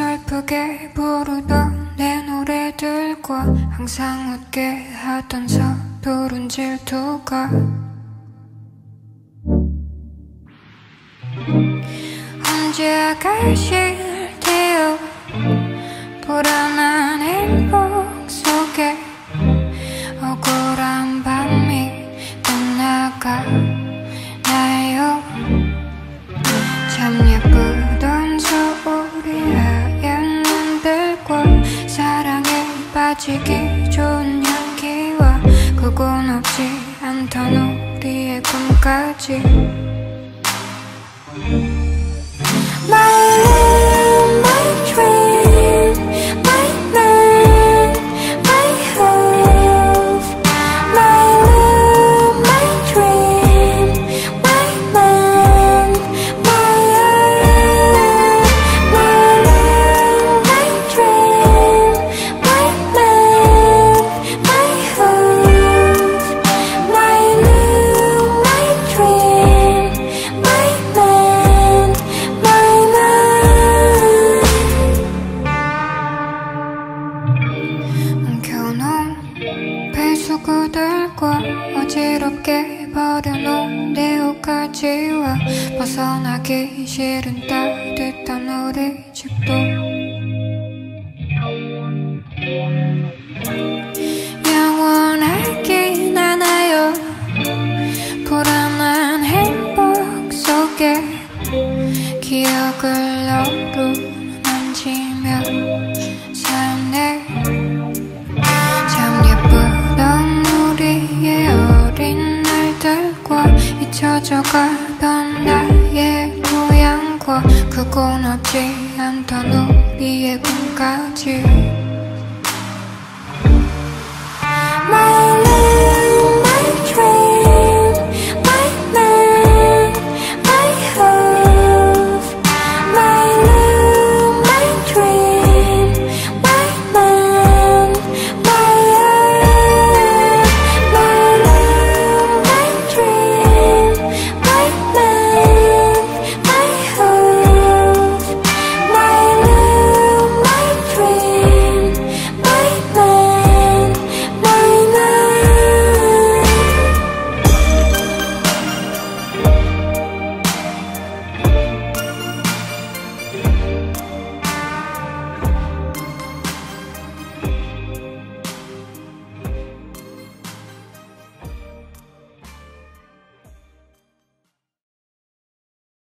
어설프게 부르던 내 노래들과 항상 웃게 하던 서두른 질투가 언제 가실때요? 불안한 빠지기 좋은 향기와 그건 없지 않던 우리의 꿈까지 배수구들과 어지럽게 버려놓은 내 옷가지와 벗어나기 싫은 따뜻한 우리 집도. 영원하긴 않아요. 불안한 행복 속에 기억을 어루만지며 잊혀져 가던 나의 고향과 그곳 없지 않던 우리의 꿈까지